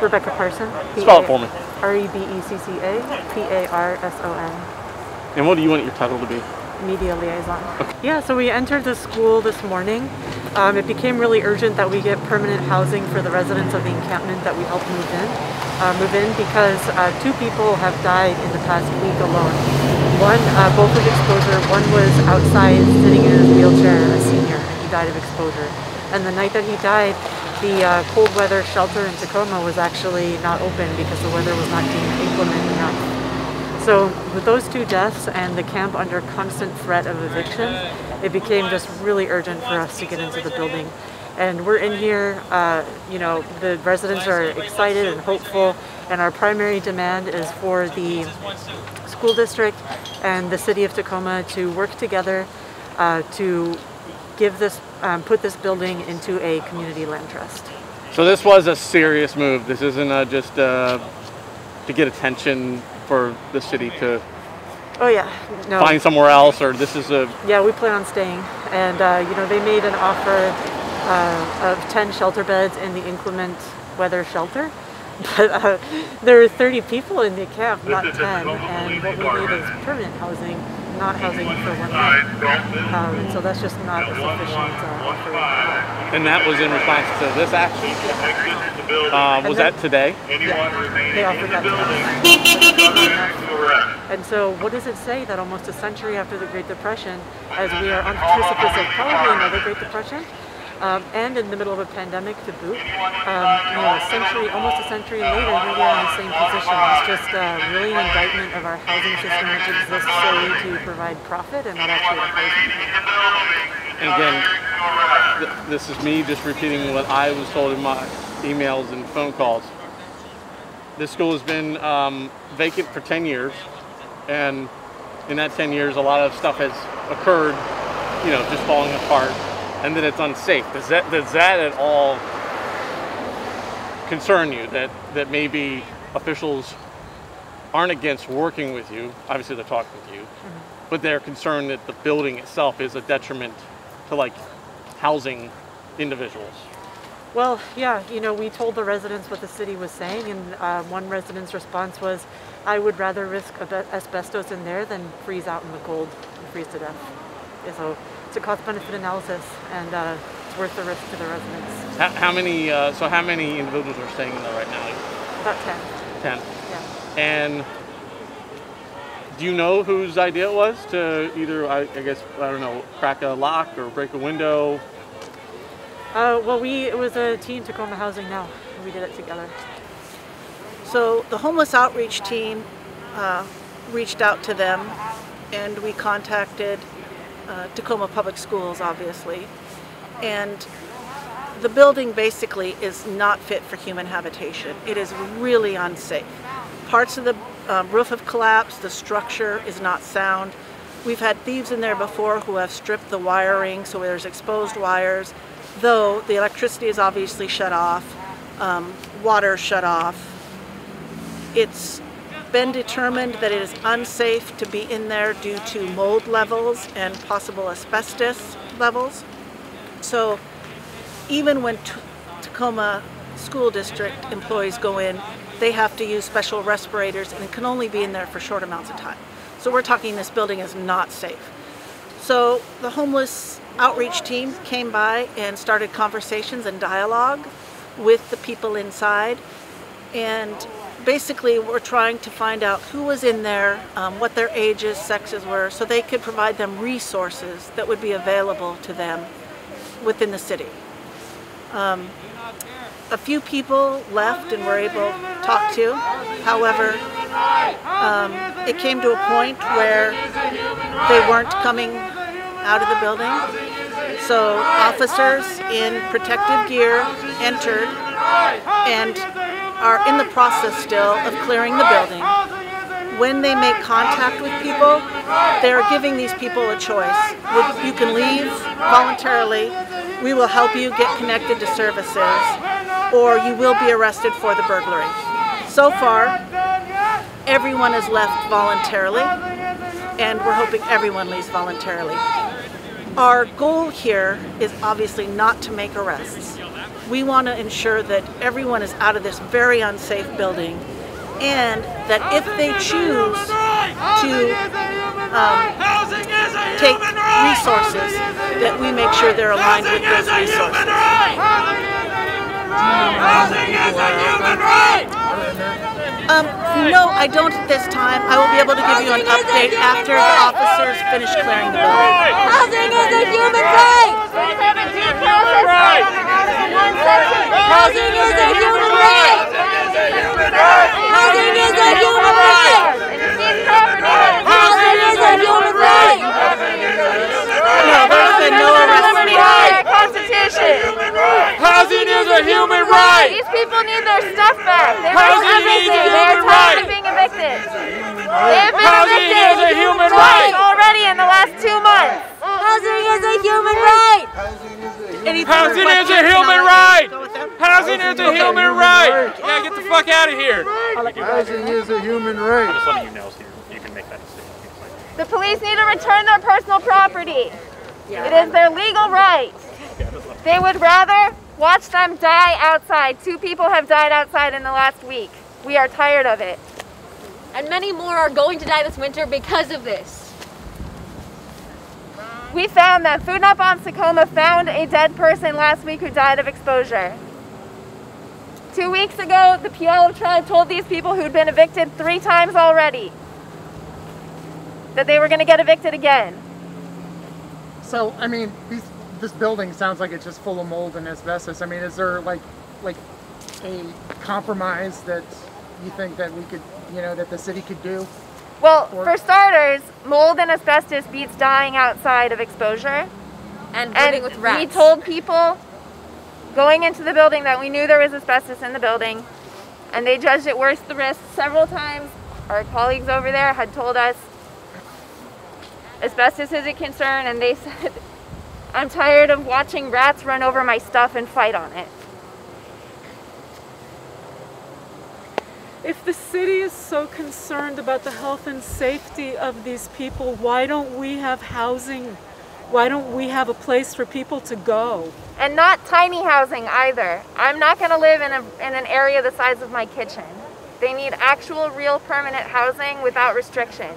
Rebecca Parson. Spell it for me. R E B E C C A P A R S O N. And what do you want your title to be? Media liaison. Yeah, so we entered the school this morning. Um, it became really urgent that we get permanent housing for the residents of the encampment that we helped move in. Uh, move in because uh, two people have died in the past week alone. One, uh, both with exposure. One was outside sitting in his wheelchair, a senior. And he died of exposure. And the night that he died, the uh, cold weather shelter in Tacoma was actually not open because the weather was not deemed inclement enough. So with those two deaths and the camp under constant threat of eviction, it became just really urgent for us to get into the building. And we're in here, uh, you know, the residents are excited and hopeful, and our primary demand is for the school district and the city of Tacoma to work together uh, to give this, um, put this building into a community land trust. So this was a serious move. This isn't uh, just uh, to get attention for the city to Oh yeah, no. find somewhere else, or this is a Yeah, we plan on staying, and uh, you know they made an offer uh, of 10 shelter beds in the inclement weather shelter, but uh, there are 30 people in the camp, not 10, and what we need is permanent housing, not housing for one night. Um, and so that's just not a sufficient uh, offer. and that was in response to this action. Uh, was then- that today? Yeah, they offered that to. And so, what does it say that almost a century after the Great Depression, as we are on the precipice of probably another Great Depression, um, and in the middle of a pandemic to boot, um, you know, a century, almost a century later, here we are in the same position. It's just uh, really an indictment of our housing system, which exists solely to provide profit and not actually. And again, th- this is me just repeating what I was told in my emails and phone calls. This school has been um, vacant for 10 years, and in that 10 years, a lot of stuff has occurred, you know, just falling apart, and then it's unsafe. Does that does that at all concern you? That that maybe officials aren't against working with you. Obviously, they're talking with you, but they're concerned that the building itself is a detriment to like housing individuals. Well, yeah, you know, we told the residents what the city was saying, and uh, one resident's response was, I would rather risk asbestos in there than freeze out in the cold and freeze to death. So it's a cost benefit analysis, and uh, it's worth the risk to the residents. How, how many? Uh, so how many individuals are staying in there right now? About 10. Ten. Yeah. And do you know whose idea it was to either, I, I guess, I don't know, crack a lock or break a window? Uh, well, we it was a team Tacoma Housing Now. We did it together. So the homeless outreach team uh, reached out to them and we contacted uh, Tacoma Public Schools, obviously. And the building basically is not fit for human habitation. It is really unsafe. Parts of the uh, roof have collapsed, the structure is not sound. We've had thieves in there before who have stripped the wiring, so there's exposed wires, though the electricity is obviously shut off, um, water shut off. It's been determined that it is unsafe to be in there due to mold levels and possible asbestos levels. So even when T- Tacoma School District employees go in, they have to use special respirators and can only be in there for short amounts of time. So we're talking this building is not safe. So the homeless outreach team came by and started conversations and dialogue with the people inside. And basically, we're trying to find out who was in there, um, what their ages, sexes were, so they could provide them resources that would be available to them within the city. Um, a few people left and were able to talk to. However, um, it came to a point where they weren't coming out of the building. So officers in protective gear entered and are in the process still of clearing the building. When they make contact with people, they're giving these people a choice. You can leave voluntarily, we will help you get connected to services, or you will be arrested for the burglary. So far, everyone has left voluntarily, and we're hoping everyone leaves voluntarily. Our goal here is obviously not to make arrests. We want to ensure that everyone is out of this very unsafe building and that if they choose to um, take resources, that we make sure they're aligned with those resources. Um, no, I don't at this time. I will be able to give you an update after the officers finish clearing the building. Housing is a human right! Housing is a human right! Housing is a human right! Housing is a human right! No, there's been no arrest made. Constitution! Housing is a human right. These people need their stuff back. They Housing lost is a everything. They're tired of being evicted. They've been Housing evicted is a human right. already in the last two months. Housing is a human right. Housing is a questions? human I'll let right. You go with them. Housing is a human right. Yeah, get the fuck out of here. Housing is a human right. just letting you know so you, you can make that decision. The police need to return their personal property. It is their legal right. They would rather watch them die outside. Two people have died outside in the last week. We are tired of it. And many more are going to die this winter because of this. We found that Food Not Bomb Tacoma found a dead person last week who died of exposure. Two weeks ago, the Puyallup tribe told these people who'd been evicted three times already that they were going to get evicted again. So, I mean, these, this building sounds like it's just full of mold and asbestos. I mean, is there like, like a compromise that you think that we could, you know, that the city could do? Well, Or- for starters, mold and asbestos beats dying outside of exposure. And And with rats. we told people going into the building that we knew there was asbestos in the building, and they judged it worth the risk several times. Our colleagues over there had told us asbestos is a concern, and they said, I'm tired of watching rats run over my stuff and fight on it. If the city is so concerned about the health and safety of these people, why don't we have housing? Why don't we have a place for people to go? And not tiny housing either. I'm not going to live in, a, in an area the size of my kitchen. They need actual, real, permanent housing without restrictions.